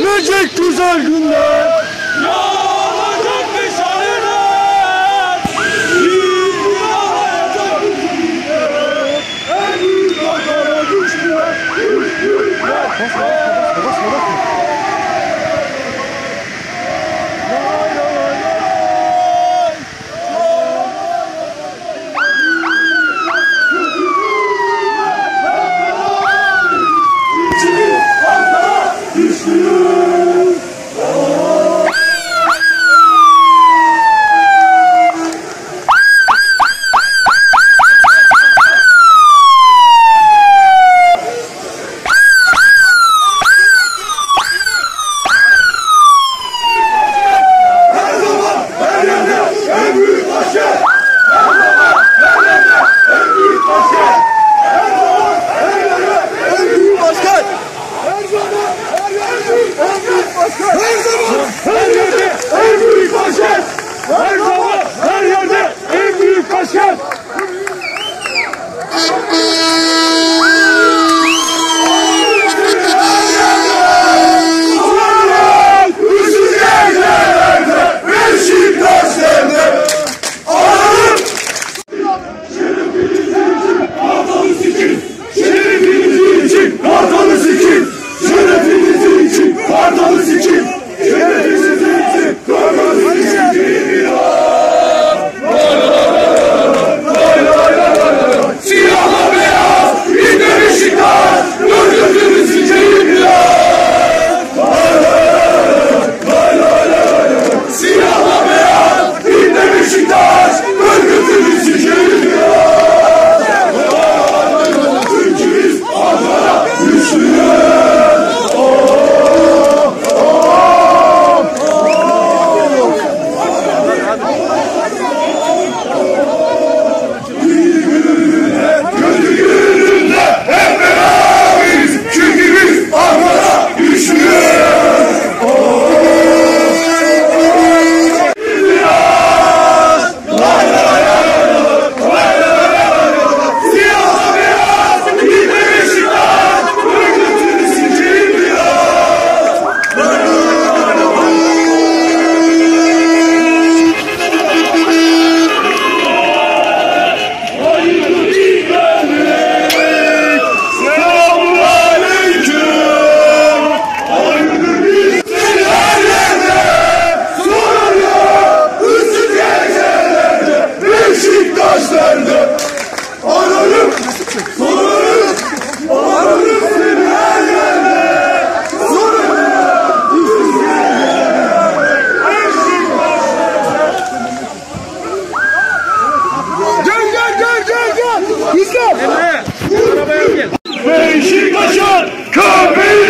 Gelecek güzel günler. Yağacak Wyjrzyj do siatki!